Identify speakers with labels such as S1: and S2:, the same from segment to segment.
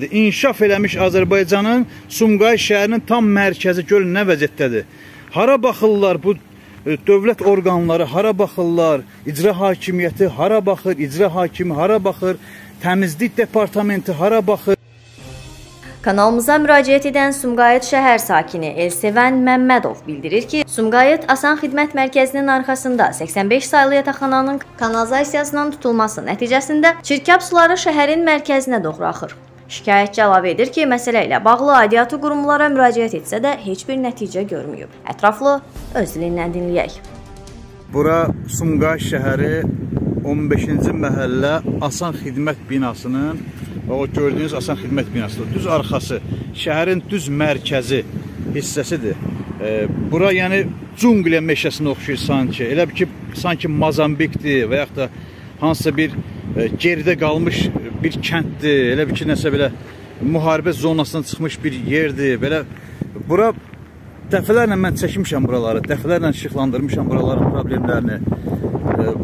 S1: İnkişaf eləmiş Azərbaycanın Sumqayıt şəhərinin tam mərkəzi görün nə vəziyyətdədir. Hara baxırlar bu e, dövlət orqanları, hara baxırlar, icra hakimiyyəti hara baxır, icra hakimi hara baxır, təmizlik departamenti hara baxır.
S2: Kanalımıza müraciət edən Sumqayıt şəhər sakini Elsevən Məmmədov bildirir ki, Sumqayıt Asan Xidmət Mərkəzinin arxasında 85 saylı yataqxananın kanalizasiyasının tutulması nəticəsində çirkab suları şəhərin mərkəzinə doğru axır. Şikayətçi əlavə edir ki, məsələ ilə bağlı aidiyyatı qurumlara müraciət etsə də heç bir nəticə görməyib. Ətraflı öz dilindən dinləyək.
S1: Bura Sumqayıt şəhəri 15-ci məhəllə Asan Xidmət binasının və o gördüyünüz Asan Xidmət binasıdır. Düz arxası, şəhərin düz mərkəzi hissəsidir. E, bura yəni cunqlə meşəsinə oxşuyur sanki. Elə bir ki, sanki Mazambikdir və yaxud da hansısa bir e, geridə qalmış bir kənddir. Elə bir ki, nəsə belə müharibə zonasından çıxmış bir yerdir. Belə bura dəfələrlə mən çəkmişəm buraları, dəfələrlə işıqlandırmışam buraların problemlərini.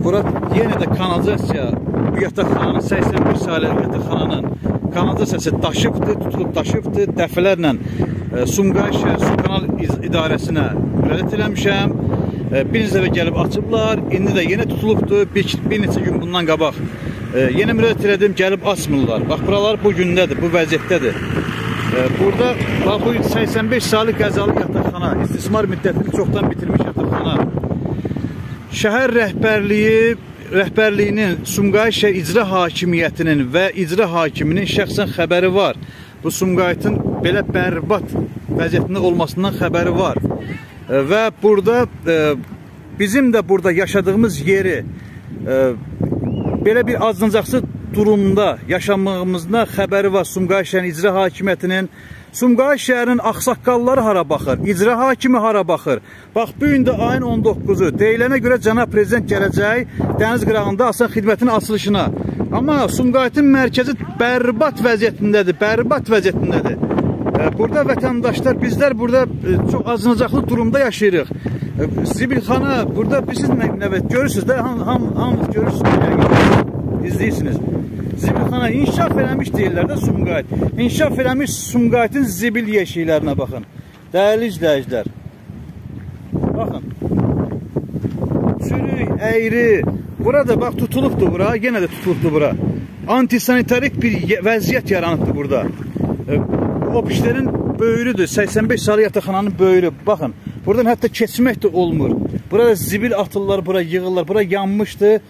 S1: Bura yenə də kanalizasiya bu yataqxananın 81 saylı yataqxananın kanalizasiyası daşıbdır, tutulub daşıbdır. Dəfələrlə e, Sumqayıt şəhər su kanal idarəsinə müraciət eləmişəm. E, bir dəfə gəlib açıblar. İndi də yenə tutulubdur. Bir, bir neçə gün bundan qabaq e, yenə müraciət elədim, gəlib açmırlar. Bax buralar bu gündədir, bu vəziyyətdədir. Burada bax bu 85 saylı qəzalı yataqxana, istismar müddətini çoxdan bitirmiş yataqxana. Şəhər rəhbərliyi rəhbərliyinin Sumqayıt icra hakimiyyətinin və icra hakiminin şəxsən xəbəri var. Bu Sumqayıtın belə bərbad vəziyyətində olmasından xəbəri var. Və burada bizim də burada yaşadığımız yeri belə bir azıncaqsı durumda yaşamağımızda xəbəri var Sumqayıt şəhərin icra hakimiyyətinin Sumqayıt şəhərinin axsaqqalları hara baxır, icra hakimi hara baxır. Bax, bu gün də ayın 19-u deyilənə görə cənab prezident gələcək dəniz qırağında asan xidmətin açılışına. Amma Sumqayıtın mərkəzi bərbad vəziyyətindədir, bərbad vəziyyətindədir. Burada vətəndaşlar, bizlər burada çox azınacaqlı durumda yaşayırıq. Zibilxana, burada siz nə, nə görürsünüz də, ham, ham, hamınız görürsünüz, izləyirsiniz. Zibilxana inkişaf eləmiş deyirlər də Sumqayıt. İnkişaf eləmiş Sumqayıtın zibil yeşiklərinə baxın. Dəyərli izləyicilər. Baxın. Çürük, əyri. Burada bax tutulubdur bura, yenə də tutulubdur bura. Antisanitarik bir vəziyyət yaranıbdır burada. O pişlərin böyrüdür. 85 sarı yataqxananın böyrü. Baxın. Buradan hətta keçmək də olmur. Burada zibil atırlar, bura yığırlar. Bura yanmışdı.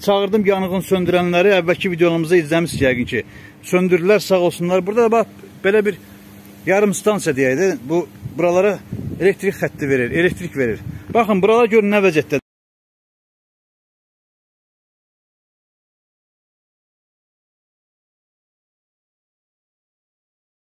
S1: Çağırdım yanğın söndürənləri, əvvəlki videolarımızda izləmişsiniz yəqin ki. Söndürdülər, sağ olsunlar. Burada da bax, belə bir yarım stansiya deyək də, bu buralara elektrik xətti verir, elektrik verir. Baxın, buralar görün nə vəziyyətdədir.